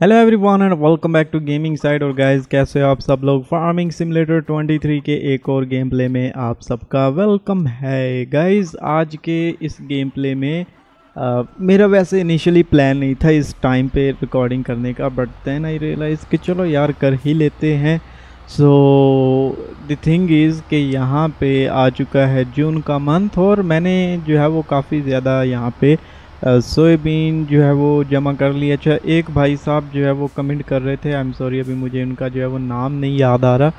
Hello everyone and welcome back to gaming side और guys कैसे हो आप सब लोग? फ़ार्मिंग सिमुलेटर 23 के एक और गेम प्ले में आप सबका वेलकम है। गाइस आज के इस गेम प्ले में आ, मेरा वैसे इनिशियली प्लान नहीं था इस टाइम पे रिकॉर्डिंग करने का बट देन आई रियलाइज़ कि चलो यार कर ही लेते हैं। सो द थिंग इज़ कि यहाँ पे आ चुका है जून का मंथ और मैंने जो है वो काफ़ी ज़्यादा यहाँ पे सोयाबीन जो है वो जमा कर लिया अच्छा एक भाई साहब जो है वो कमेंट कर रहे थे आई एम सॉरी अभी मुझे उनका जो है वो नाम नहीं याद आ रहा।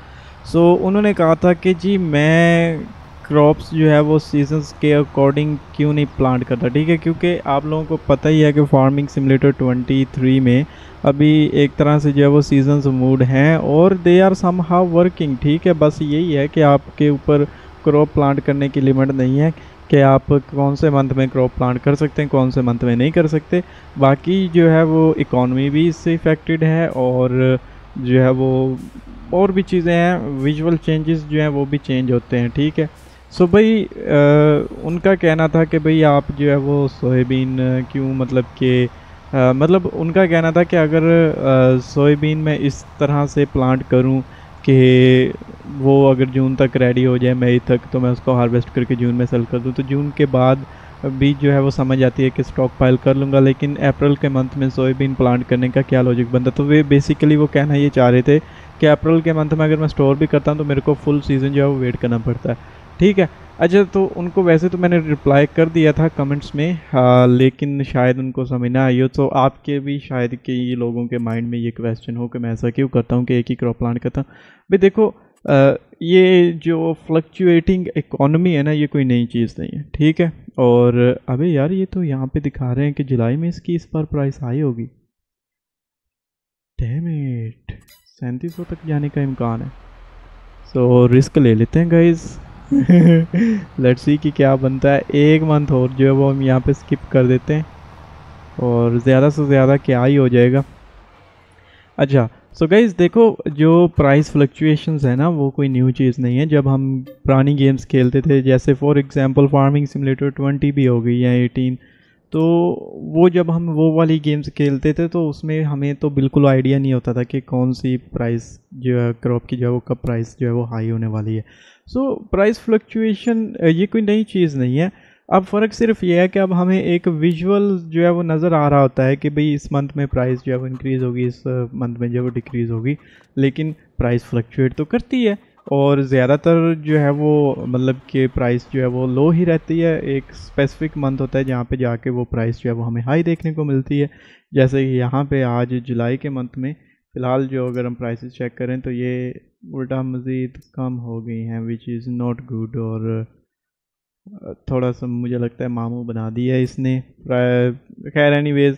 सो so, उन्होंने कहा था कि जी मैं क्रॉप्स जो है वो सीजन्स के अकॉर्डिंग क्यों नहीं प्लांट करता ठीक है? क्योंकि आप लोगों को पता ही है कि फ़ार्मिंग सिमुलेटर 23 में अभी एक तरह से जो है वो सीजन्स मूड हैं और they are somehow working ठीक है? बस यही है कि आपके ऊपर क्रॉप प्लांट करने की लिमिट नहीं है। कि आप कौन से मंथ में क्रॉप प्लांट कर सकते हैं, कौन से मंथ में नहीं कर सकते। बाकी जो है वो इकॉनमी भी इससे इफ़ेक्टेड है और जो है वो और भी चीज़ें हैं विजुअल चेंजेस जो हैं वो भी चेंज होते हैं, ठीक है। सो so भाई उनका कहना था कि भाई आप जो है वो सोयाबीन क्यों मतलब कि मतलब उनका कहना था कि अगर सोयाबीन में इस तरह से प्लांट करूँ कि वो अगर जून तक रेडी हो जाए, मई तक तो मैं उसको हार्वेस्ट करके जून में सेल कर दूँ। तो जून के बाद बीज जो है वो समझ आती है कि स्टॉक पाइल कर लूँगा, लेकिन अप्रैल के मंथ में सोयाबीन प्लांट करने का क्या लॉजिक बनता? तो वे बेसिकली वो कहना ये चाह रहे थे कि अप्रैल के मंथ में अगर मैं स्टोर भी करता हूँ तो मेरे को फुल सीज़न जो है वो वेट करना पड़ता है। ठीक है? अच्छा तो उनको वैसे तो मैंने रिप्लाई कर दिया था कमेंट्स में आ, लेकिन शायद उनको समझ ना आई हो तो आपके भी शायद कई लोगों के माइंड में ये क्वेश्चन हो कि मैं ऐसा क्यों करता हूँ कि एक ही क्रॉप प्लांट करता हूँ। भाई देखो आ, ये जो फ्लक्चुएटिंग इकोनॉमी है ना ये कोई नई चीज़ नहीं है ठीक है? और अबे यार ये तो यहाँ पे दिखा रहे हैं कि जुलाई में इसकी इस पर प्राइस हाई होगी। डेमिट सैंतीस तक जाने का इम्कान है। सो so, रिस्क ले लेते हैं गाइज़ लेट्स सी कि क्या बनता है। एक मंथ और जो है वो हम यहाँ पे स्किप कर देते हैं। और ज़्यादा से ज़्यादा क्या ही हो जाएगा। अच्छा सो so गाइज़ देखो, जो प्राइस फ्लक्चुएशंस है ना, वो कोई न्यू चीज़ नहीं है। जब हम पुरानी गेम्स खेलते थे, जैसे फॉर एग्जांपल फ़ार्मिंग सिमुलेटर 20 भी हो गई या 18 तो वो जब हम वो वाली गेम्स खेलते थे तो उसमें हमें तो बिल्कुल आइडिया नहीं होता था कि कौन सी प्राइस जो है क्रॉप की जो है वो, कब प्राइस जो है वो हाई होने वाली है। सो प्राइस फ्लक्चुएशन ये कोई नई चीज़ नहीं है। अब फ़र्क सिर्फ़ ये है कि अब हमें एक विजुअल जो है वो नज़र आ रहा होता है कि भाई इस मंथ में प्राइस जो है वो इंक्रीज़ होगी, इस मंथ में जो है वो डिक्रीज़ होगी। लेकिन प्राइस फ्लक्चुएट तो करती है और ज़्यादातर जो है वो मतलब कि प्राइस जो है वो लो ही रहती है। एक स्पेसिफिक मंथ होता है जहाँ पे जाके वो प्राइस जो है वो हमें हाई देखने को मिलती है। जैसे कि यहाँ पे आज जुलाई के मंथ में फ़िलहाल जो अगर हम प्राइसेस चेक करें तो ये उल्टा मज़ीद कम हो गई हैं विच इज़ नॉट गुड और थोड़ा सा मुझे लगता है मामू बना दिया है इसने। खैर एनी वेज़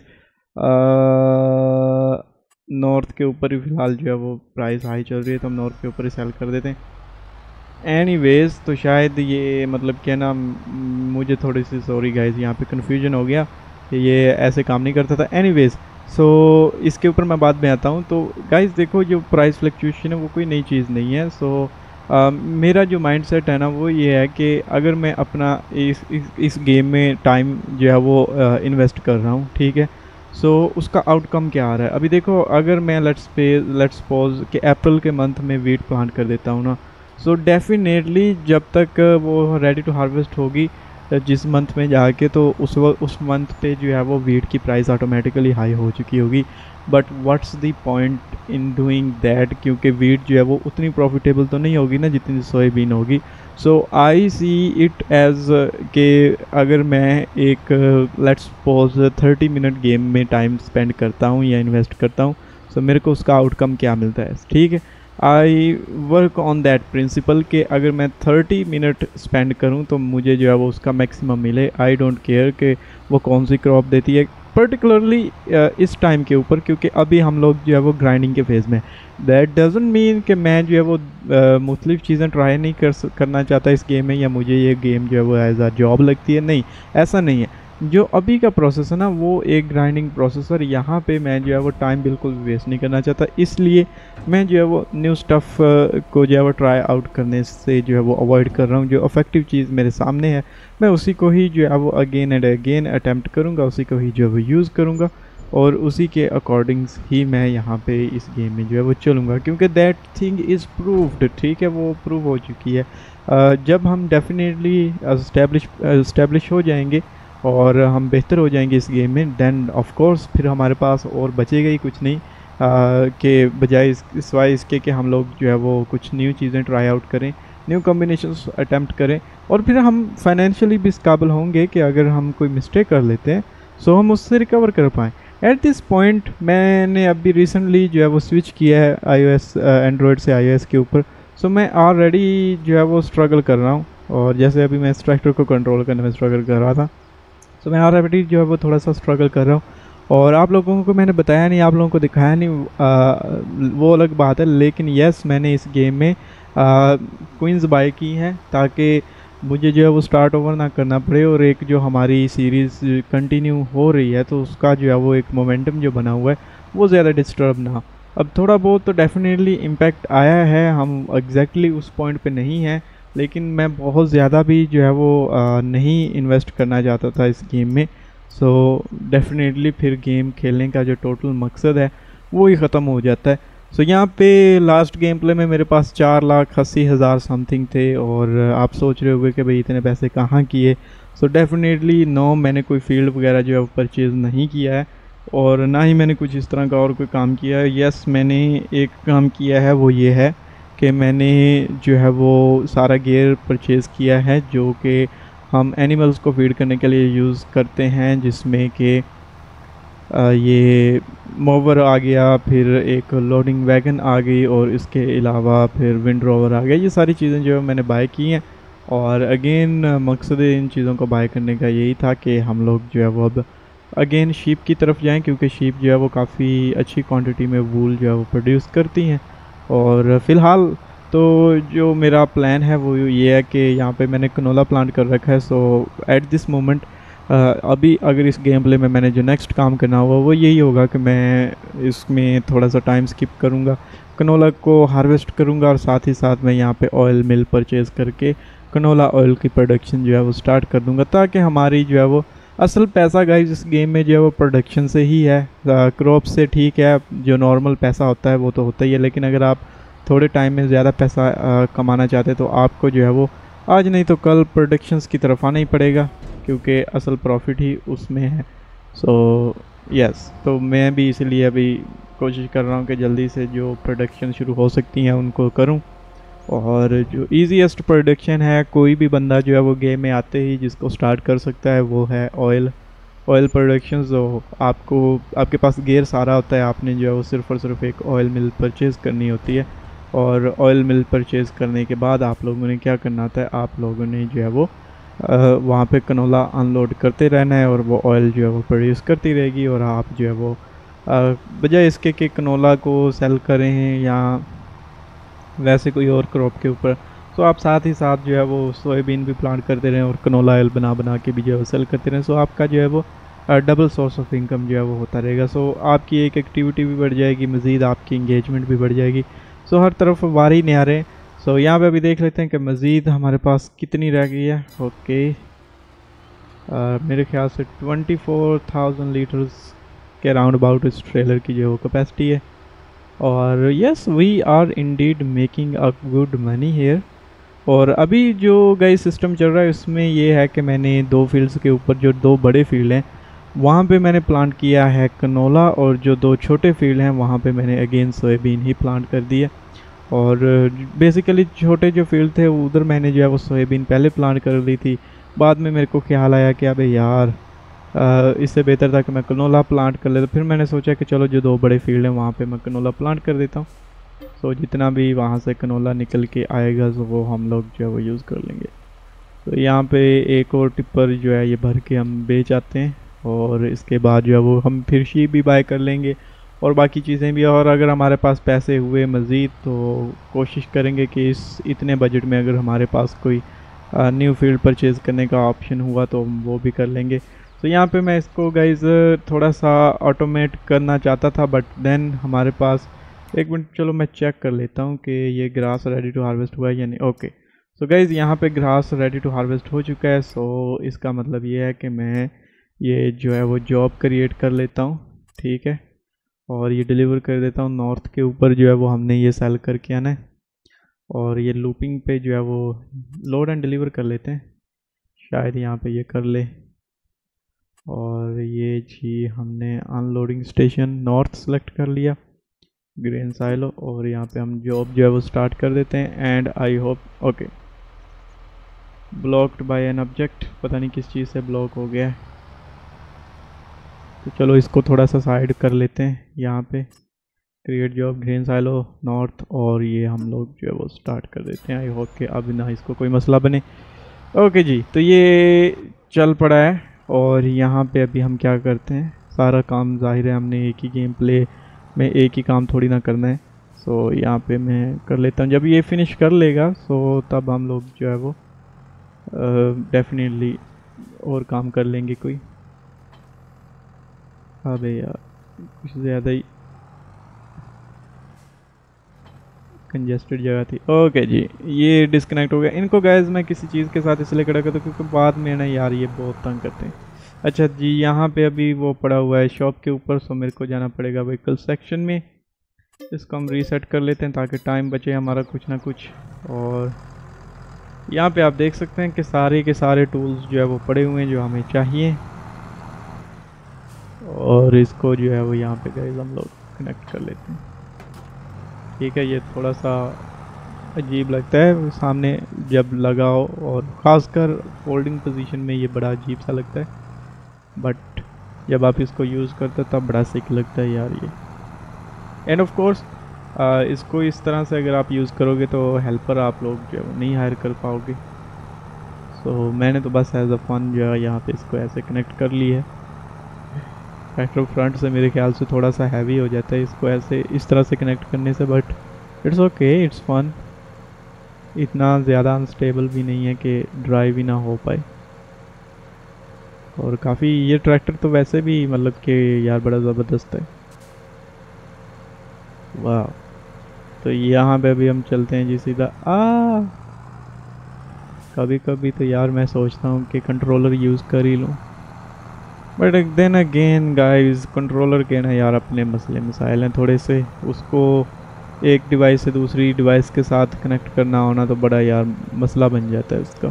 नॉर्थ के ऊपर ही फ़िलहाल जो है वो प्राइस हाई चल रही है तो हम नॉर्थ के ऊपर ही सेल कर देते हैं। एनी वेज़ तो शायद ये मतलब क्या ना मुझे थोड़ी सी सॉरी गाइस यहाँ पे कन्फ्यूज़न हो गया कि ये ऐसे काम नहीं करता था। एनी वेज़ सो so, इसके ऊपर मैं बाद में आता हूँ। तो गाइस देखो जो प्राइस फ्लक्चुएशन है वो कोई नई चीज़ नहीं है। सो so, uh, मेरा जो माइंड सेट है ना वो ये है कि अगर मैं अपना इस इस, इस गेम में टाइम जो है वो इन्वेस्ट uh, कर रहा हूँ ठीक है? सो so, उसका आउटकम क्या आ रहा है? अभी देखो अगर मैं लेट्स पे लेट्स सपोज़ कि अप्रैल के मंथ में वीट प्लांट कर देता हूँ ना सो so, डेफिनेटली जब तक वो रेडी टू हार्वेस्ट होगी जिस मंथ में जाके तो उस वक्त उस मंथ पे जो है वो वीट की प्राइस ऑटोमेटिकली हाई हो चुकी होगी। But what's the point in doing that क्योंकि वीट जो है वो उतनी प्रॉफिटेबल तो नहीं होगी ना जितनी सोयाबीन होगी। सो आई सी इट एज के अगर मैं एक let's suppose thirty minute game में टाइम स्पेंड करता हूँ या इन्वेस्ट करता हूँ सो so मेरे को उसका आउटकम क्या मिलता है? ठीक है? I work on that principle कि अगर मैं थर्टी मिनट स्पेंड करूँ तो मुझे जो है वो उसका मैक्सिमम मिले। आई डोंट केयर कि वो कौन सी क्रॉप देती है। पर्टिकुलरली uh, इस टाइम के ऊपर क्योंकि अभी हम लोग जो है वो ग्राइंडिंग के फ़ेज़ में दैट डजेंट मीन कि मैं जो है वो uh, मुख्तलिफ़ चीज़ें ट्राई नहीं कर करना चाहता इस गेम में या मुझे ये गेम जो है वो एज आ जॉब लगती है। नहीं ऐसा नहीं है। जो अभी का प्रोसेस है ना, वो एक ग्राइंडिंग प्रोसेसर यहाँ पे मैं जो है वो टाइम बिल्कुल वेस्ट नहीं करना चाहता। इसलिए मैं जो है वो न्यू स्टफ़ को जो है वो ट्राई आउट करने से जो है वो अवॉइड कर रहा हूँ। जो अफेक्टिव चीज़ मेरे सामने है, मैं उसी को ही जो है वो अगेन एंड अगेन अटैम्प्ट करूँगा, उसी को ही जो है वो यूज़ करूँगा और उसी के अकॉर्डिंग्स ही मैं यहाँ पे इस गेम में जो है वो चलूँगा। क्योंकि दैट थिंग इज़ प्रूव्ड ठीक है, वो प्रूव हो चुकी है। जब हम डेफिनेटली इस्टेब्लिश इस्टेब्लिश हो जाएँगे और हम बेहतर हो जाएँगे इस गेम में. दैन ऑफ़ कोर्स फिर हमारे पास और बचेगा ही कुछ नहीं. के बजाय इस इसके कि हम लोग जो है वो कुछ न्यू चीज़ें ट्राई आउट करें न्यू कॉम्बिनेशन अटैम्प्ट करें. और फिर हम फाइनेंशियली भी इस काबिल होंगे कि अगर हम कोई मिस्टेक कर लेते हैं सो हम उससे रिकवर कर पाएँ. एट दिस पॉइंट मैंने अभी रिसेंटली जो है वो स्विच किया है आई एस एंड्रॉयड से आईओएस के ऊपर. सो so, मैं ऑलरेडी जो है वो स्ट्रगल कर रहा हूँ. और जैसे अभी मैं ट्रैक्टर को कंट्रोल करने में स्ट्रगल कर रहा था सो मैं ऑलरेडी जो है वो थोड़ा सा स्ट्रगल कर रहा हूँ। और आप लोगों को मैंने बताया नहीं आप लोगों को दिखाया नहीं आ, वो अलग बात है लेकिन यस मैंने इस गेम में क्वींस बाय की हैं ताकि मुझे जो है वो स्टार्ट ओवर ना करना पड़े और एक जो हमारी सीरीज़ कंटिन्यू हो रही है तो उसका जो है वो एक मोमेंटम जो बना हुआ है वो ज़्यादा डिस्टर्ब ना अब थोड़ा बहुत तो डेफिनेटली इम्पैक्ट आया है हम एग्जैक्टली exactly उस पॉइंट पे नहीं हैं। लेकिन मैं बहुत ज़्यादा भी जो है वो आ, नहीं इन्वेस्ट करना चाहता था इस गेम में। सो so, डेफिनेटली फिर गेम खेलने का जो टोटल मकसद है वो ही ख़त्म हो जाता है। सो so, यहाँ पे लास्ट गेम प्ले में मेरे पास चार लाख अस्सी हज़ार समथिंग थे और आप सोच रहे होंगे कि भाई इतने पैसे कहाँ किए? सो डेफिनेटली नो मैंने कोई फ़ील्ड वगैरह जो है परचेज़ नहीं किया है और ना ही मैंने कुछ इस तरह का और कोई काम किया है। यस मैंने एक काम किया है वो ये है। कि मैंने जो है वो सारा गेयर परचेज़ किया है, जो कि हम एनिमल्स को फ़ीड करने के लिए यूज़ करते हैं, जिसमें कि ये मोवर आ गया, फिर एक लोडिंग वैगन आ गई और इसके अलावा फिर विंड रोवर आ गया। ये सारी चीज़ें जो है मैंने बाय की हैं और अगेन मकसद इन चीज़ों को बाय करने का यही था कि हम लोग जो है वो अब अगेन शीप की तरफ़ जाएँ, क्योंकि शीप जो है वो काफ़ी अच्छी क्वांटिटी में वूल जो है वो प्रोड्यूस करती हैं। और फ़िलहाल तो जो मेरा प्लान है वो ये है कि यहाँ पे मैंने कनोला प्लांट कर रखा है सो एट दिस मोमेंट अभी अगर इस गेम प्ले में मैंने जो नेक्स्ट काम करना हुआ वो यही होगा कि मैं इसमें थोड़ा सा टाइम स्किप करूँगा कनोला को हार्वेस्ट करूँगा और साथ ही साथ मैं यहाँ पे ऑयल मिल परचेज़ करके कनोला ऑयल की प्रोडक्शन जो है वो स्टार्ट कर दूँगा, ताकि हमारी जो है वो असल पैसा गाइज़ इस गेम में जो है वो प्रोडक्शन से ही है। क्रॉप से ठीक है जो नॉर्मल पैसा होता है वो तो होता ही है लेकिन अगर आप थोड़े टाइम में ज़्यादा पैसा आ, कमाना चाहते तो आपको जो है वो आज नहीं तो कल प्रोडक्शंस की तरफ़ आना ही पड़ेगा क्योंकि असल प्रॉफिट ही उसमें है। सो so, यस yes, तो मैं भी इसलिए अभी कोशिश कर रहा हूँ कि जल्दी से जो प्रोडक्शन शुरू हो सकती हैं उनको करूँ। और जो ईजीएस्ट प्रोडक्शन है, कोई भी बंदा जो है वो गेम में आते ही जिसको स्टार्ट कर सकता है, वो है ऑयल ऑयल प्रोडक्शन जो आपको, आपके पास गेयर सारा होता है, आपने जो है वो सिर्फ़ और सिर्फ़ एक ऑयल मिल परचेज़ करनी होती है. और ऑयल मिल परचेज़ करने के बाद आप लोगों ने क्या करना होता है आप लोगों ने जो है वो वहाँ पे कनोला अनलोड करते रहना है और वो ऑयल जो है वो प्रोड्यूस करती रहेगी और आप जो है वो बजाय इसके कि कनोला को सेल करें या वैसे कोई और क्रॉप के ऊपर। तो आप साथ ही साथ जो है वो सोयाबीन भी प्लांट करते रहें और कनोला ऑयल बना बना के भी जो है वो सेल करते रहें। सो आपका जो है वो डबल सोर्स ऑफ़ इनकम जो है वो होता रहेगा। सो आपकी एक एक्टिविटी भी बढ़ जाएगी मज़ीद आपकी इंगेजमेंट भी बढ़ जाएगी। सो हर तरफ़ वारी न्यारे सो यहाँ पे अभी देख लेते हैं कि मज़ीद हमारे पास कितनी रह गई है। ओके मेरे ख्याल से 24,000 लीटर्स के अराउंड अबाउट इस ट्रेलर की जो कैपेसिटी है। और yes we are indeed making a good money here और अभी जो गई सिस्टम चल रहा है, उसमें ये है कि मैंने दो फील्ड्स के ऊपर जो दो बड़े फ़ील्ड हैं, वहाँ पे मैंने प्लांट किया है कनोला और जो दो छोटे फ़ील्ड हैं, वहाँ पे मैंने अगेन सोयाबीन ही प्लांट कर दिया। और बेसिकली छोटे जो फ़ील्ड थे, उधर मैंने जो है वो सोयाबीन पहले प्लांट कर ली थी। बाद में मेरे को ख्याल आया कि अबे यार इससे बेहतर था कि मैं कनोला प्लांट कर लेता फिर मैंने सोचा कि चलो जो दो बड़े फ़ील्ड हैं, वहाँ पे मैं कनोला प्लांट कर देता हूँ। तो जितना भी वहाँ से कनोला निकल के आएगा तो वो हम लोग जो है वो यूज़ कर लेंगे। तो यहाँ पे एक और टिप्पर जो है, ये भर के हम बेच आते हैं। और इसके बाद जो है वो हम फिर शी भी बाय कर लेंगे। और बाकी चीज़ें भी, और अगर हमारे पास पैसे हुए मज़ीद तो कोशिश करेंगे कि इस, इतने बजट में अगर हमारे पास कोई न्यू फ़ील्ड परचेज़ करने का ऑप्शन हुआ तो हम वो भी कर लेंगे। तो यहाँ पे मैं इसको गाइज़ थोड़ा सा ऑटोमेट करना चाहता था बट देन हमारे पास एक मिनट चलो मैं चेक कर लेता हूँ कि ये ग्रास रेडी टू हार्वेस्ट हुआ है या नहीं। ओके सो गाइज़ यहाँ पे ग्रास रेडी टू हार्वेस्ट हो चुका है सो so, इसका मतलब ये है कि मैं ये जो है वो जॉब क्रिएट कर लेता हूँ ठीक है? और ये डिलीवर कर देता हूँ नॉर्थ के ऊपर जो है वो हमने ये सेल करके आना है। और ये लूपिंग पे जो है वो लोड एंड डिलीवर कर लेते हैं। शायद यहाँ पे ये कर ले। और ये जी हमने अनलोडिंग स्टेशन नॉर्थ सेलेक्ट कर लिया ग्रेन साइलो और यहाँ पे हम जॉब जो है वो स्टार्ट कर देते हैं and I hope okay blocked by an object पता नहीं किस चीज़ से ब्लॉक हो गया है। तो चलो इसको थोड़ा सा साइड कर लेते हैं यहाँ पे। Create job green silo north और ये हम लोग जो है वो स्टार्ट कर देते हैं। आई होप कि अब ना इसको कोई मसला बने। ओके जी तो ये चल पड़ा है। और यहाँ पे अभी हम क्या करते हैं? सारा काम ज़ाहिर है, हमने एक ही गेम प्ले में एक ही काम थोड़ी ना करना है। सो यहाँ पे मैं कर लेता हूँ। जब ये फिनिश कर लेगा सो तब हम लोग जो है वो डेफिनेटली और काम कर लेंगे कोई। अबे यार, कुछ ज़्यादा ही कंजेस्टेड जगह थी। ओके जी, ये डिस्कनेक्ट हो गया। इनको गैस मैं किसी चीज़ के साथ इसलिए खड़ा करता हूँ क्योंकि बाद में ना यार ये बहुत तंग करते हैं। अच्छा जी, यहाँ पे अभी वो पड़ा हुआ है शॉप के ऊपर सो मेरे को जाना पड़ेगा व्हीकल सेक्शन में। इसको हम रीसेट कर लेते हैं ताकि टाइम बचे हमारा कुछ ना कुछ। और यहाँ पे आप देख सकते हैं कि सारे के सारे टूल्स जो है वो पड़े हुए हैं जो हमें चाहिए। और इसको जो है वो यहाँ पे गए हम लोग कनेक्ट कर लेते हैं। ठीक है ये थोड़ा सा अजीब लगता है। सामने जब लगाओ और ख़ासकर फोल्डिंग पोजीशन में ये बड़ा अजीब सा लगता है। बट जब आप इसको यूज़ करते तब बड़ा सिक लगता है यार ये। एंड ऑफ़ कोर्स इसको इस तरह से अगर आप यूज़ करोगे तो हेल्पर आप लोग जो नहीं हायर कर पाओगे। सो so, मैंने तो बस एज अ फन जो है यहाँ पे इसको ऐसे कनेक्ट कर ली है। पेट्रोल फ्रंट से मेरे ख्याल से थोड़ा सा हैवी हो जाता है इसको ऐसे, इस तरह से कनेक्ट करने से but it's okay it's fun इतना ज़्यादा अनस्टेबल भी नहीं है कि ड्राइव ही ना हो पाए। और काफ़ी, ये ट्रैक्टर तो वैसे भी मतलब कि यार बड़ा ज़बरदस्त है। वाह तो यहाँ पे भी हम चलते हैं जी सीधा। आ कभी कभी तो यार मैं सोचता हूँ कि कंट्रोलर यूज़ कर ही लूँ। But then again guys controller के ना यार अपने मसले मसाइल हैं थोड़े से। उसको एक डिवाइस से दूसरी डिवाइस के साथ कनेक्ट करना होना तो बड़ा यार मसला बन जाता है उसका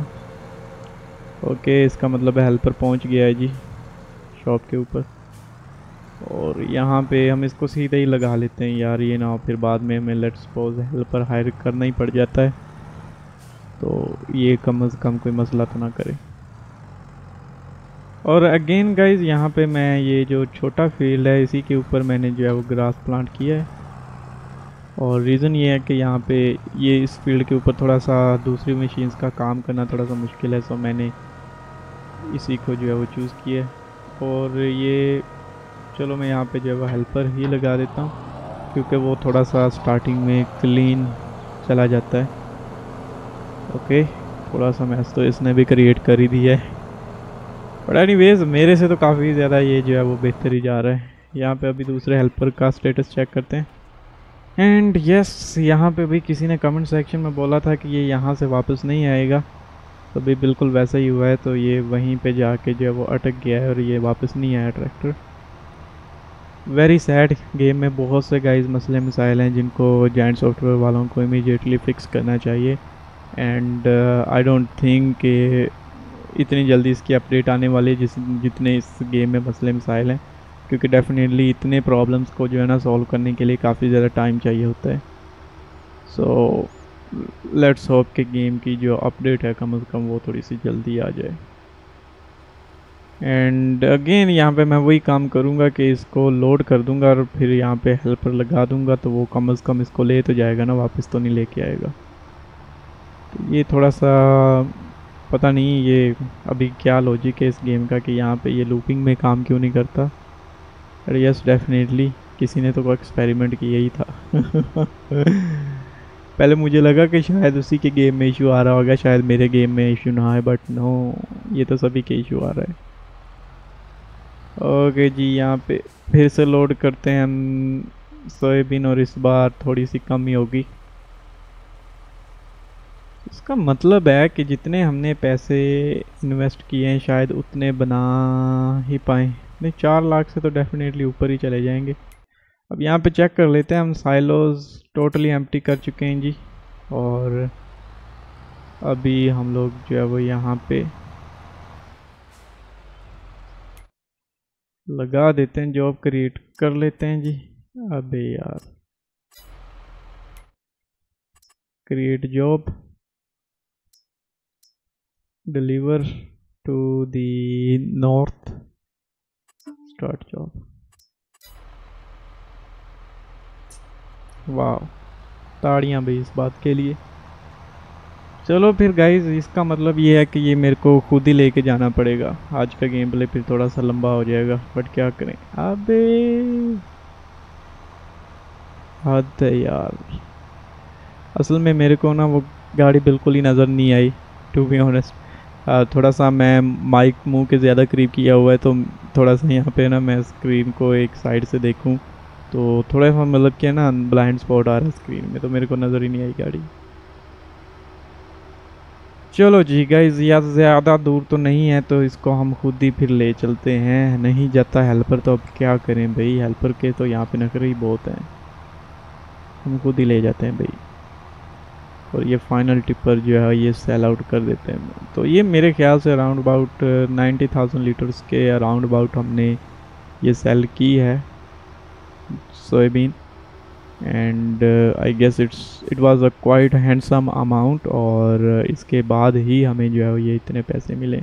ओके इसका मतलब हेल्पर पहुँच गया है जी शॉप के ऊपर। और यहाँ पे हम इसको सीधे ही लगा लेते हैं यार, ये ना हो फिर बाद में हमें लेट सपोज़ हेल्पर हायर करना ही पड़ जाता है। तो ये कम अज़ कम कोई मसला तो ना करे। और अगेन गाइज़ यहाँ पे मैं ये जो छोटा फ़ील्ड है, इसी के ऊपर मैंने जो है वो ग्रास प्लांट किया है। और रीज़न ये है कि यहाँ पे ये इस फ़ील्ड के ऊपर थोड़ा सा दूसरी मशीन्स का काम करना थोड़ा सा मुश्किल है सो मैंने इसी को जो है वो चूज़ किया है। और ये, चलो मैं यहाँ पे जो है वो हेल्पर ही लगा देता हूँ, क्योंकि वो थोड़ा सा स्टार्टिंग में क्लीन चला जाता है। ओके थोड़ा सा मैस तो इसने भी क्रिएट कर ही दिया है। बट एनी मेरे से तो काफ़ी ज़्यादा ये जो है वो बेहतर ही जा रहा है। यहाँ पे अभी दूसरे हेल्पर का स्टेटस चेक करते हैं। एंड यस yes, यहाँ पे भी किसी ने कमेंट सेक्शन में बोला था कि ये यहाँ से वापस नहीं आएगा। तो भी बिल्कुल वैसा ही हुआ है तो ये वहीं पे जाके जो है वो अटक गया है और ये वापस नहीं आया ट्रैक्टर वेरी सैड गेम में बहुत से गाइस मसले मसाइल हैं जिनको जैंट सॉफ्टवेयर वालों को इमीडिएटली फिक्स करना चाहिए। एंड आई डोंट थिंक कि इतनी जल्दी इसकी अपडेट आने वाली है जिस जितने इस गेम में मसले मसाइल हैं, क्योंकि डेफिनेटली इतने प्रॉब्लम्स को जो है ना सॉल्व करने के लिए काफ़ी ज़्यादा टाइम चाहिए होता है। सो लेट्स होप के गेम की जो अपडेट है कम अज़ कम वो थोड़ी सी जल्दी आ जाए। एंड अगेन यहाँ पे मैं वही काम करूँगा कि इसको लोड कर दूँगा और फिर यहाँ पे हेल्पर लगा दूँगा तो वो कम अज़ कम इसको ले तो जाएगा ना, वापस तो नहीं लेके आएगा। तो ये थोड़ा सा पता नहीं ये अभी क्या लॉजिक है इस गेम का कि यहाँ पे ये लूपिंग में काम क्यों नहीं करता? अरे यस डेफिनेटली किसी ने तो कोई एक्सपेरिमेंट किया ही था। पहले मुझे लगा कि शायद उसी के गेम में इशू आ रहा होगा, शायद मेरे गेम में इशू ना आए बट नो ये तो सभी के इशू आ रहा है। ओके जी, यहाँ पे फिर से लोड करते हैं हम, सोयाबीन और इस बार थोड़ी सी कमी होगी। इसका मतलब है कि जितने हमने पैसे इन्वेस्ट किए हैं, शायद उतने बना ही पाए। नहीं, चार लाख से तो डेफिनेटली ऊपर ही चले जाएँगे। अब यहाँ पे चेक कर लेते हैं, हम साइलोज टोटली एम्प्टी कर चुके हैं जी। और अभी हम लोग जो है वो यहाँ पे लगा देते हैं जॉब क्रिएट कर लेते हैं जी। अबे यार create job deliver to the north start job वाह ताड़ियाँ भी इस बात के लिए। चलो फिर गाइज़ इसका मतलब ये है कि ये मेरे को खुद ही लेके जाना पड़ेगा। आज का गेम प्ले फिर थोड़ा सा लंबा हो जाएगा बट क्या करें? अबे। हद यार। असल में मेरे को ना वो गाड़ी बिल्कुल ही नज़र नहीं आई टू बी ऑनेस्ट थोड़ा सा मैं माइक मुँह के ज़्यादा करीब किया हुआ है तो थोड़ा सा यहाँ पे ना मैं स्क्रीन को एक साइड से देखूँ। तो थोड़ा सा मतलब क्या ना ब्लाइंड स्पॉट आ रहा है स्क्रीन में तो मेरे को नज़र ही नहीं आई गाड़ी। चलो जी गाइज़ या ज़्यादा दूर तो नहीं है तो इसको हम खुद ही फिर ले चलते हैं। नहीं जाता हेल्पर तो अब क्या करें भाई? हेल्पर के तो यहाँ पे नखरे ही बहुत हैं। हम खुद ही ले जाते हैं भाई। और ये फाइनल टिपर जो है ये सेल आउट कर देते हैं। तो ये मेरे ख्याल से around about ninety thousand litres के अराउंड अबाउट हमने ये सेल की है soybean and I guess it's it was a quite handsome amount और इसके बाद ही हमें जो है ये इतने पैसे मिले।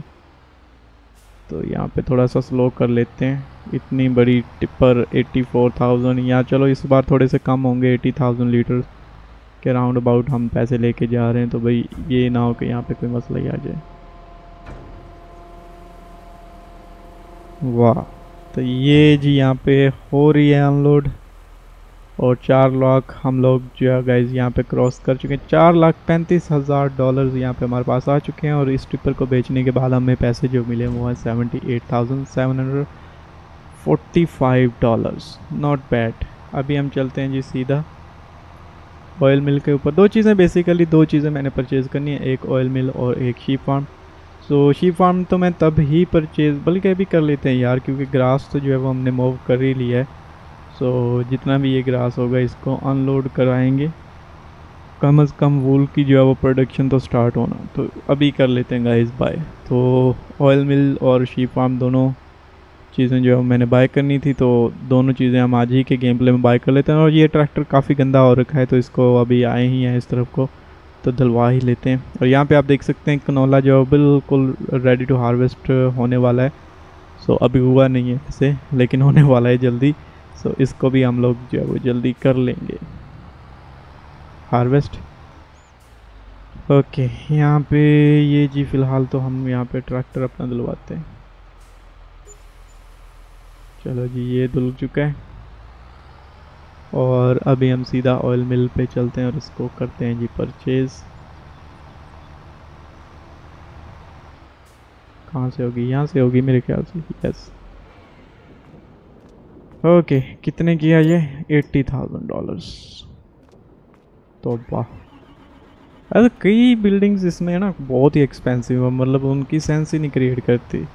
तो यहाँ पे थोड़ा सा स्लो कर लेते हैं। इतनी बड़ी टिप्पर 84,000 या चलो इस बार थोड़े से कम होंगे 80,000 लीटर के राउंड अबाउट हम पैसे लेके जा रहे हैं तो भाई ये ना हो कि यहाँ पे कोई मसला ही आ जाए। वाह तो ये जी यहाँ पे हो रही है अनलोड और चार लाख हम लोग जो है गाइज़ यहाँ पे क्रॉस कर चुके हैं। चार लाख पैंतीस हज़ार डॉलर्स यहाँ पे हमारे पास आ चुके हैं, और इस ट्रिपर को बेचने के बाद हमें पैसे जो मिले वो हैं seventy eight thousand seven hundred forty five dollars not bad अभी हम चलते हैं जी सीधा। ऑयल मिल के ऊपर। दो चीज़ें बेसिकली दो चीज़ें मैंने परचेज़ करनी है एक ऑयल मिल और एक sheep farm so sheep farm तो मैं तब ही परचेज़ बल्कि अभी कर लेते हैं यार क्योंकि ग्रास तो जो है वो हमने मूव कर ही लिया है। सो so, जितना भी ये ग्रास होगा इसको अनलोड कराएँगे। कम अज़ कम वूल की जो है वो प्रोडक्शन तो स्टार्ट होना। तो अभी कर लेते हैं गाइस बाय तो ऑयल मिल और शीप फार्म दोनों चीज़ें जो है मैंने बाय करनी थी तो दोनों चीज़ें हम आज ही के गेम प्ले में बाय कर लेते हैं। और ये ट्रैक्टर काफ़ी गंदा हो रखा है तो इसको अभी आए ही हैं इस तरफ़ को तो धलवा ही लेते हैं। और यहाँ पे आप देख सकते हैं कनौला जो बिल्कुल रेडी टू हार्वेस्ट होने वाला है। सो अभी हुआ नहीं है वैसे लेकिन होने वाला है जल्दी। सो इसको भी हम लोग जो है वो जल्दी कर लेंगे। हार्वेस्ट ओके यहाँ पे ये जी फ़िलहाल तो हम यहाँ पे ट्रैक्टर अपना दिलवाते हैं। चलो जी, ये धुल चुका है। और अभी हम सीधा ऑयल मिल पे चलते हैं और इसको करते हैं जी परचेज़ कहाँ से होगी? यहाँ से होगी मेरे ख्याल से यस ओके कितने किया ये? एट्टी थाउज़ेंड डॉलर्स तो वाह। अरे कई बिल्डिंग्स इसमें है ना, बहुत ही एक्सपेंसिव है मतलब उनकी सेंस ही नहीं क्रिएट करती।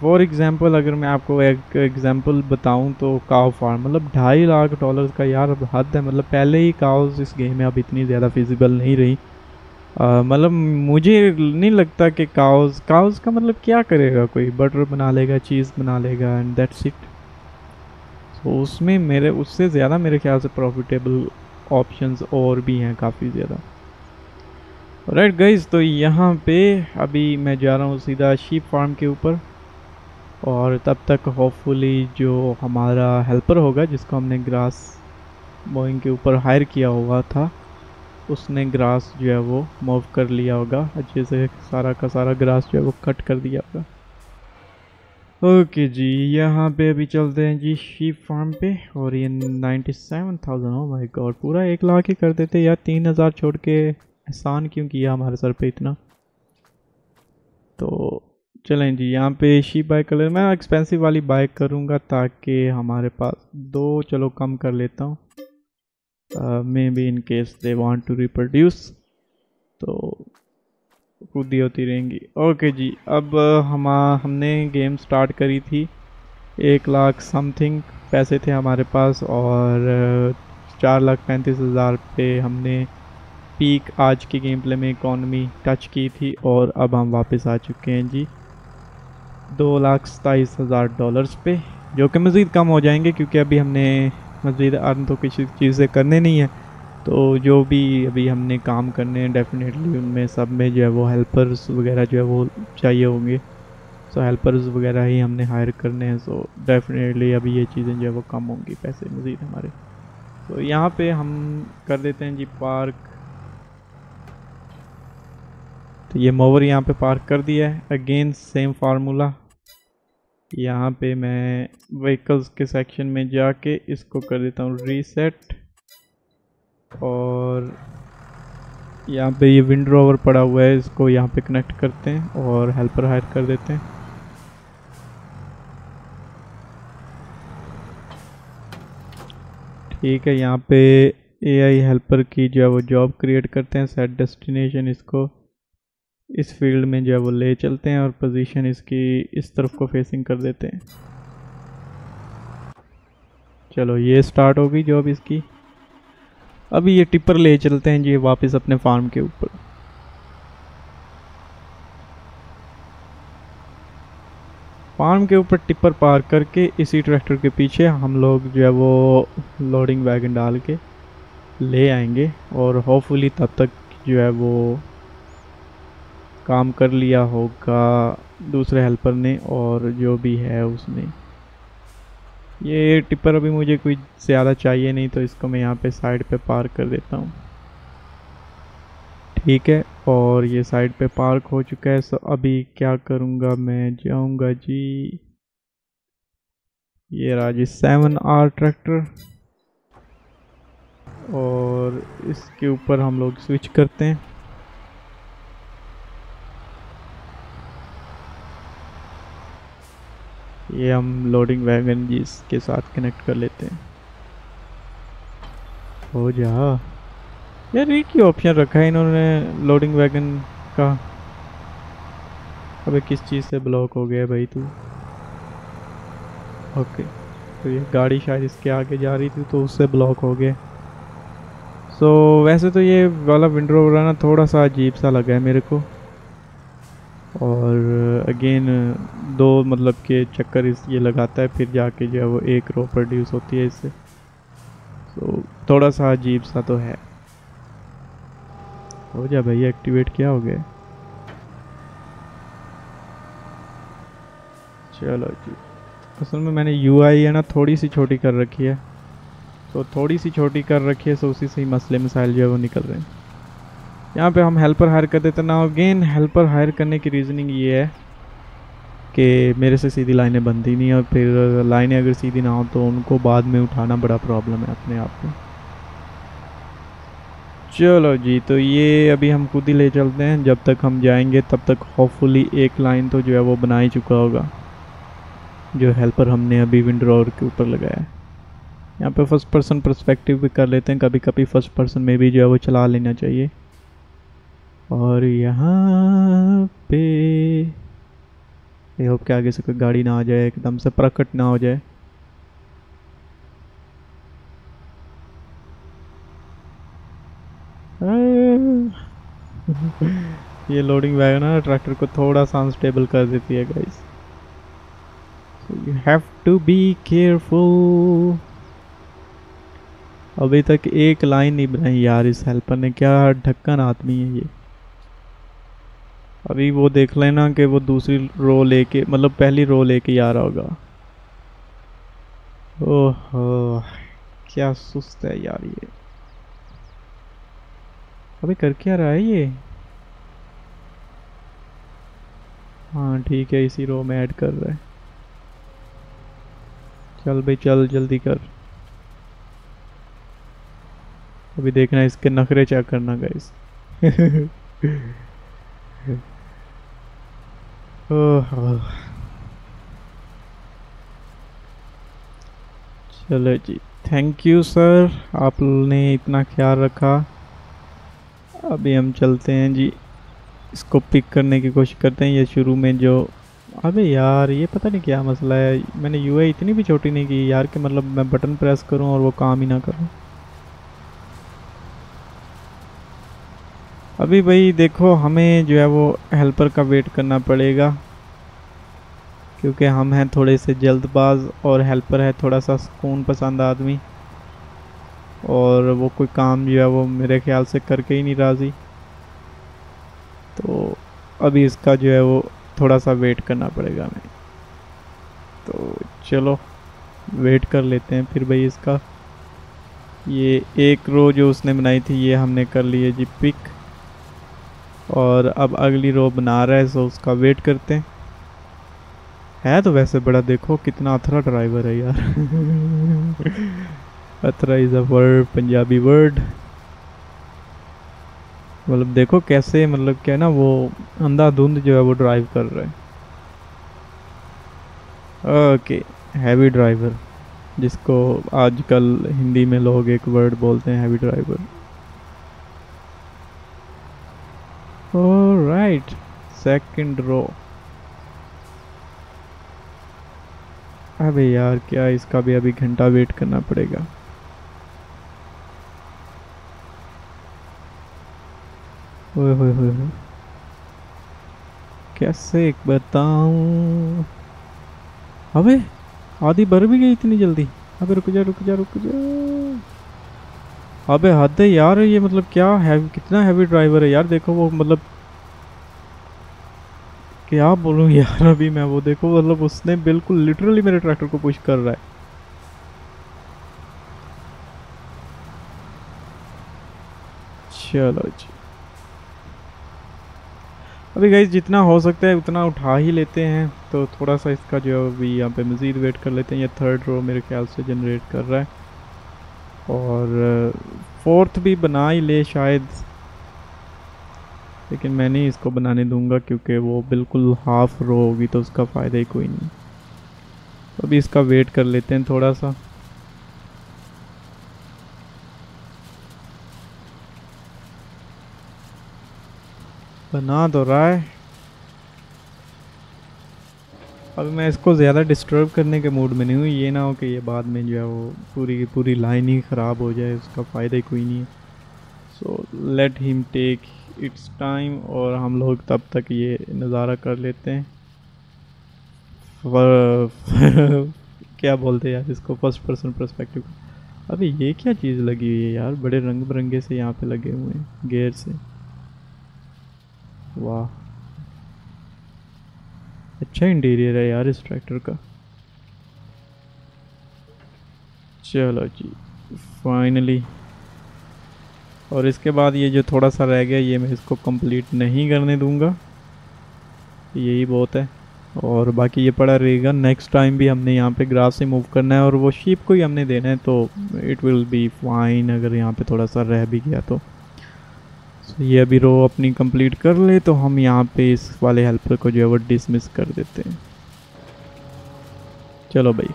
फॉर एग्ज़ाम्पल अगर मैं आपको एक एग्ज़ाम्पल बताऊँ तो काव फार्म मतलब ढाई लाख डॉलर का यार हद है। मतलब पहले ही काउस इस गेम में अब इतनी ज़्यादा फिजिबल नहीं रही। मतलब मुझे नहीं लगता कि काउस काउस का मतलब क्या करेगा कोई? बटर बना लेगा चीज़ बना लेगा एंड दैट्स इट तो उसमें मेरे, उससे ज़्यादा मेरे ख्याल से प्रॉफिटेबल ऑप्शंस और भी हैं काफ़ी ज़्यादा। राइट right गाइज़ तो यहाँ पे अभी मैं जा रहा हूँ सीधा शीप फार्म के ऊपर। और तब तक होपफुली जो हमारा हेल्पर होगा, जिसको हमने ग्रास मोइंग के ऊपर हायर किया हुआ था, उसने ग्रास जो है वो मूव कर लिया होगा। अच्छे से सारा का सारा ग्रास जो है वो कट कर दिया होगा। ओके जी, यहाँ पे अभी चलते हैं जी शीप फार्म पे, और ये नाइन्टी सेवन थाउज़ेंड हो माई गॉड पूरा एक लाख ही कर देते यार। तीन हज़ार छोड़ के एहसान क्यों किया हमारे सर पे इतना? तो चलें जी, यहाँ पे शी बाइक कर मैं एक्सपेंसिव वाली बाइक करूँगा ताकि हमारे पास दो, चलो कम कर लेता हूँ। Maybe in case they want to reproduce तो कूदी होती रहेंगी। ओके जी, अब हम, हमने गेम स्टार्ट करी थी। एक लाख समथिंग पैसे थे हमारे पास और चार लाख पैंतीस हज़ार पे हमने पीक आज के गेम प्ले में इकॉनमी टच की थी और अब हम वापस आ चुके हैं जी। दो लाख सताईस हज़ार डॉलर्स पे, जो कि मज़ीद कम हो जाएँगे क्योंकि अभी हमने मज़ीद अर्न तो किसी चीज़ें करने नहीं है। तो जो भी अभी हमने काम करने हैं डेफिनेटली उनमें सब में जो है वो हेल्पर्स वगैरह जो है वो चाहिए होंगे। सो हेल्पर्स वगैरह ही हमने हायर करने हैं सो डेफिनेटली अभी ये चीज़ें जो है वो कम होंगी, पैसे मज़ीद हमारे। तो यहाँ पे हम कर देते हैं जी पार्क तो ये मोवर यहाँ पे पार्क कर दिया है। अगेन सेम फार्मूला यहाँ पे मैं व्हीकल्स के सेक्शन में जाके इसको कर देता हूँ रीसेट और यहाँ पे ये विंड रोवर पड़ा हुआ है, इसको यहाँ पे कनेक्ट करते हैं और हेल्पर हायर कर देते हैं। ठीक है, यहाँ पे एआई हेल्पर की जो है वो जॉब क्रिएट करते हैं सेट डेस्टिनेशन इसको। इस फ़ील्ड में जो है वो ले चलते हैं और पोजीशन इसकी इस तरफ़ को फेसिंग कर देते हैं। चलो, ये स्टार्ट होगी जॉब इसकी। अभी ये टिपर ले चलते हैं जी, वापस अपने फार्म के ऊपर। फार्म के ऊपर टिपर पार करके इसी ट्रैक्टर के पीछे हम लोग जो है वो लोडिंग वैगन डाल के ले आएँगे और होपफुली तब तक जो है वो काम कर लिया होगा, दूसरे हेल्पर ने और जो भी है उसने। ये टिपर अभी मुझे कोई ज़्यादा चाहिए नहीं तो इसको मैं यहाँ पे साइड पे पार्क कर देता हूँ। ठीक है, और ये साइड पे पार्क हो चुका है सो अभी क्या करूँगा मैं? जाऊँगा जी। ये राज़ी सेवन आर ट्रैक्टर और इसके ऊपर हम लोग स्विच करते हैं। ये हम लोडिंग वैगन जी इसके साथ कनेक्ट कर लेते हैं। हो जा। यार एक ही ऑप्शन रखा है इन्होंने लोडिंग वैगन का? अबे किस चीज़ से ब्लॉक हो गया भाई तू? ओके तो ये गाड़ी शायद इसके आगे जा रही थी तो उससे ब्लॉक हो गया। सो so, वैसे तो ये वाला विंडो ना थोड़ा सा अजीब सा लगा है मेरे को। और अगेन दो मतलब के चक्कर इस ये लगाता है, फिर जाके जो है वो एक रो प्रोड्यूस होती है इससे। तो थोड़ा सा अजीब सा तो है। हो जा भाई एक्टिवेट क्या हो गया? चलो जी। असल में मैंने यू आई है ना, थोड़ी सी छोटी कर रखी है। तो थोड़ी सी छोटी कर रखी है सो उसी से ही मसले मसाइल जो है वो निकल रहे हैं। यहाँ पे हम हेल्पर हायर कर देते ना अगेन हेल्पर हायर करने की रीज़निंग ये है कि मेरे से सीधी लाइनें बनती नहीं और फिर लाइनें अगर सीधी ना हो तो उनको बाद में उठाना बड़ा प्रॉब्लम है अपने आप में। चलो जी तो ये अभी हम खुद ही ले चलते हैं। जब तक हम जाएँगे, तब तक होपफुली एक लाइन तो जो है वो बना ही चुका होगा। जो हेल्पर हमने अभी विंडोर के ऊपर लगाया है। यहाँ पे फ़र्स्ट पर्सन परस्पेक्टिव भी कर लेते हैं। कभी कभी फ़र्स्ट पर्सन में भी जो है वो चला लेना चाहिए। और यहाँ पे होप के आगे से कोई गाड़ी ना आ जाए, एकदम से प्रकट ना हो जाए। ये लोडिंग वैगन ना ट्रैक्टर को थोड़ा सा अनस्टेबल कर देती है guys you have to be careful अभी तक एक लाइन नहीं बनाई यार, इस हेल्पर ने। क्या ढक्कन आदमी है ये। अभी वो देख लेना कि वो दूसरी रो लेके मतलब पहली रो लेके आ रहा होगा। ओह, क्या सुस्त है यार ये। अभी कर क्या रहा है ये? हाँ ठीक है, इसी रो में ऐड कर रहा है। चल भाई, चल, जल्दी कर। अभी देखना इसके नखरे चेक करना गाइस चलो जी थैंक यू सर आपने इतना ख्याल रखा। अभी हम चलते हैं जी। इसको पिक करने की कोशिश करते हैं। ये शुरू में जो, अबे यार, ये पता नहीं क्या मसला है। मैंने यू इतनी भी छोटी नहीं की। यार कि मतलब मैं बटन प्रेस करूँ और वो काम ही ना करूँ। अभी भाई देखो, हमें जो है वो हेल्पर का वेट करना पड़ेगा। क्योंकि हम हैं थोड़े से जल्दबाज और हेल्पर है थोड़ा सा सुकून पसंद आदमी। और वो कोई काम जो है वो मेरे ख्याल से करके ही नहीं राज़ी। तो अभी इसका जो है वो थोड़ा सा वेट करना पड़ेगा हमें। तो चलो वेट कर लेते हैं फिर भाई इसका। ये एक रो जो उसने बनाई थी, ये हमने कर ली है जी पिक और अब अगली रो बना रहा है सो उसका वेट करते हैं। है तो वैसे बड़ा देखो, कितना अथरा ड्राइवर है यार। अथरा is a word Punjabi word मतलब देखो कैसे मतलब क्या है ना, वो अंधाधुंध जो है, वो ड्राइव कर रहा है। ओके हैवी ड्राइवर जिसको आजकल हिंदी में लोग एक वर्ड बोलते हैं heavy driver right second row अबे यार, क्या इसका भी अभी घंटा वेट करना पड़ेगा? ओए होए होए कैसे बताऊँ? अबे, आधी भर भी गई इतनी जल्दी। अबे, रुक जा रुक जा रुक जा। अबे, हद है यार, ये मतलब क्या है कितना हैवी ड्राइवर है यार, देखो वो मतलब क्या बोलूँ यार, अभी मैं वो देखो मतलब उसने बिल्कुल लिटरली मेरे ट्रैक्टर को पुश कर रहा है। चलो जी। अभी गई जितना हो सकता है उतना उठा ही लेते हैं तो थोड़ा सा इसका जो है अभी यहाँ पे मज़ीद वेट कर लेते हैं, ये थर्ड रो मेरे ख्याल से जनरेट कर रहा है। और फोर्थ भी बना ही ले शायद। लेकिन मैं नहीं इसको बनाने दूँगा क्योंकि वो बिल्कुल हाफ़ रो होगी तो उसका फ़ायदा ही कोई नहीं। तो अभी इसका वेट कर लेते हैं थोड़ा सा बना तो रहा है। अभी मैं इसको ज़्यादा डिस्टर्ब करने के मूड में नहीं हूँ। ये ना हो कि ये बाद में जो है वो पूरी की पूरी लाइन ही ख़राब हो जाए, उसका फ़ायदा ही कोई नहीं है। So let him take its time और हम लोग तब तक ये नज़ारा कर लेते हैं। क्या बोलते हैं यार इसको? फ़र्स्ट पर्सन परस्पेक्टिव अभी ये क्या चीज़ लगी हुई है यार? बड़े रंग बिरंगे से यहाँ पे लगे हुए हैं गेयर से। वाह। अच्छा इंटीरियर है यार इस ट्रैक्टर का। चलो जी फाइनली और इसके बाद ये जो थोड़ा सा रह गया, ये मैं इसको कंप्लीट नहीं करने दूँगा। यही बहुत है। और बाकी ये पड़ा रहेगा। नेक्स्ट टाइम भी हमने यहाँ पे ग्रास से मूव करना है और वो शीप को ही हमने देना है तो इट विल बी फाइन अगर यहाँ पे थोड़ा सा रह भी गया तो। So, ये अभी रो अपनी कंप्लीट कर ले तो हम यहाँ पे इस वाले हेल्पर को जो है वो डिसमिस कर देते हैं। चलो भाई,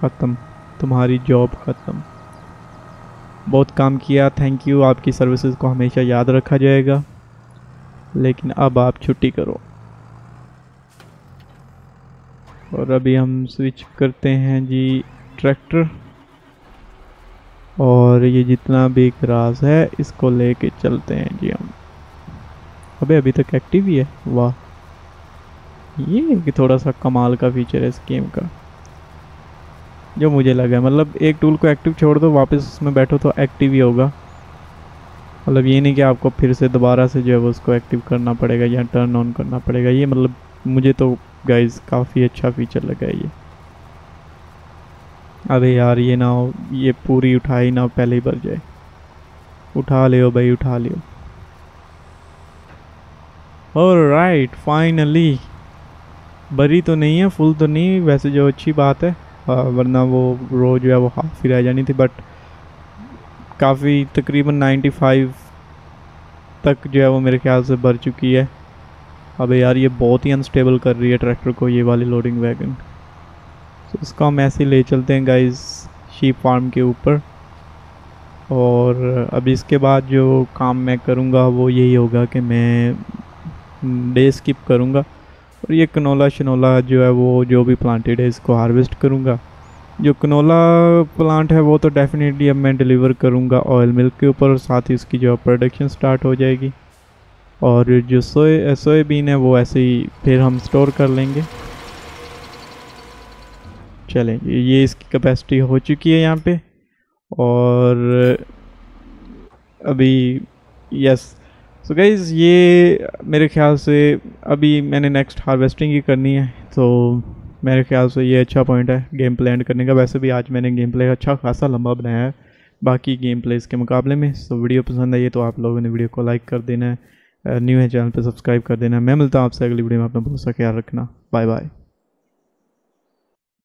ख़त्म। तुम्हारी जॉब ख़त्म। बहुत काम किया। थैंक यू आपकी सर्विसेज़ को हमेशा याद रखा जाएगा। लेकिन अब आप छुट्टी करो। और अभी हम स्विच करते हैं जी ट्रैक्टर और ये जितना भी ग्रास है, इसको लेके चलते हैं जी हम। अबे, अभी तक एक्टिव ही है? वाह। ये कि थोड़ा सा कमाल का फीचर है इस गेम का। जो मुझे लगा मतलब एक टूल को एक्टिव छोड़ दो, वापस उसमें बैठो तो एक्टिव ही होगा। मतलब ये नहीं कि आपको फिर से दोबारा से जो है वो उसको एक्टिव करना पड़ेगा या टर्न ऑन करना पड़ेगा। ये मतलब मुझे तो गाइज़ काफ़ी अच्छा फीचर लगा है ये। अबे यार, ये ना हो, ये पूरी उठाई ना पहले ही भर जाए। उठा लियो भाई, उठा लियो। और राइट फाइनली बरी तो नहीं है फुल तो नहीं, वैसे जो अच्छी बात है। वरना वो रो जो है वो हाफ़ ही रह जानी थी बट काफ़ी तकरीबन 95 तक जो है वो मेरे ख्याल से भर चुकी है। अबे यार, ये बहुत ही अनस्टेबल कर रही है ट्रैक्टर को, ये वाली लोडिंग वैगन तो इसको हम ऐसे ले चलते हैं गाइस शीप फार्म के ऊपर। और अभी इसके बाद जो काम मैं करूँगा, वो यही होगा कि मैं डे स्किप करूँगा। और ये कनोला शनोला जो है वो जो भी प्लांटेड है, इसको हार्वेस्ट करूँगा। जो कनोला प्लांट है, वो तो डेफिनेटली अब मैं डिलीवर करूँगा ऑयल मिल्क के ऊपर और साथ ही उसकी जो प्रोडक्शन स्टार्ट हो जाएगी। और जो सोए सोयाबीन है, वो ऐसे ही फिर हम स्टोर कर लेंगे। चलें, ये इसकी कैपेसिटी हो चुकी है यहाँ पे। और अभी यस सो गाइज़ ये मेरे ख्याल से अभी मैंने नेक्स्ट हार्वेस्टिंग ही करनी है। तो मेरे ख्याल से ये अच्छा पॉइंट है गेम प्ले एंड करने का। वैसे भी आज मैंने गेम प्ले अच्छा खासा लंबा बनाया है। बाकी गेम प्ले के मुकाबले में। सो वीडियो पसंद आई है तो आप लोगों ने वीडियो को लाइक कर देना है। न्यू है चैनल पर सब्सक्राइब कर देना मैं मिलता हूँ आपसे अगली वीडियो में। अपना बहुत सा ख्याल रखना। Bye bye